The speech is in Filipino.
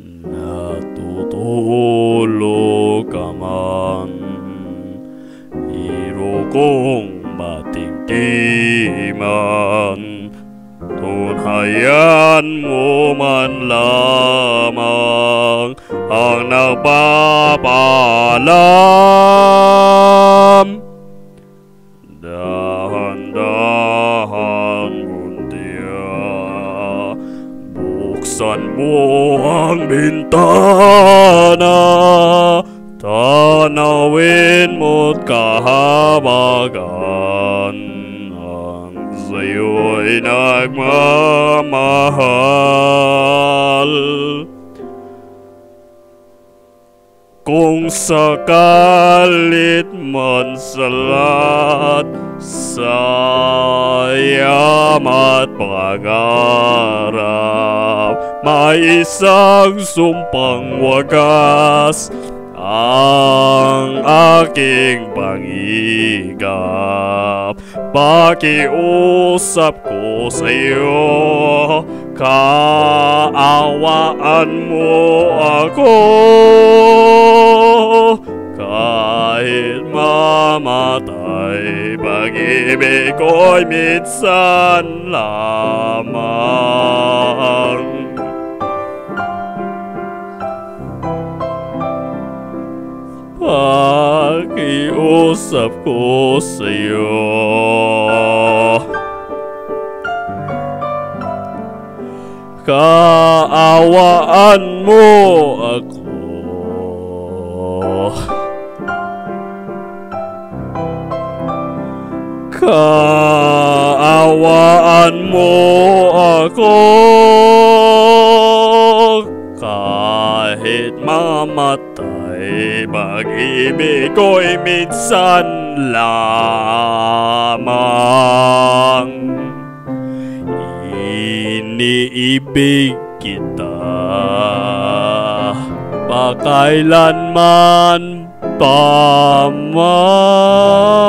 Natutulog ka man. Hiro kong matingkiman Tunhayan mo man lamang Ang nagpapalang Buksan mo ang bintana. Tanawin mo't kahabagan Ang sa'yo'y nagmamahal. Kung sakalit man sa yamat pangarap May isang sumpang wagas ang aking pangigap Pakiusap ko sa iyo Kaawaan mo ako. Kahit mamatay Pag-ibig ko'y minsan lamang Pakiusap ko sa'yo. Kaawaan mo ako. Kaawaan mo ako. Kahit mamatay Pag-ibig ko'y minsan lamang. Iniibig kita. Pakailanman pa man